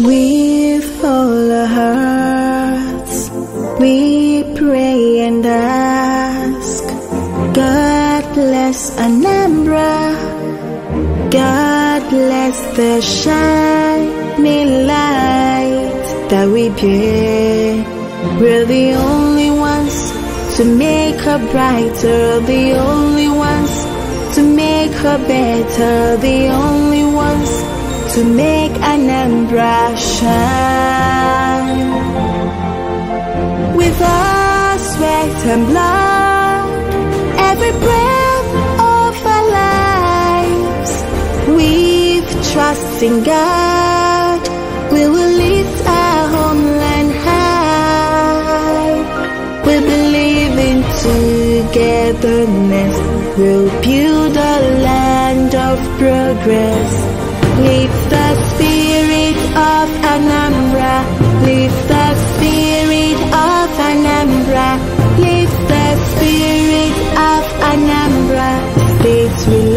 With all our hearts, we pray and ask. God bless Anambra. God bless the shining light that we bear. We're the only ones to make her brighter, the only ones to make her better, the only to make Anambra shine. With our sweat and blood, every breath of our lives, we've trust in God. We will lift our homeland high. We believe in togetherness. We'll build a land of progress. The spirit of Anambra. Lift the spirit of Anambra. Lift the spirit of Anambra. Love.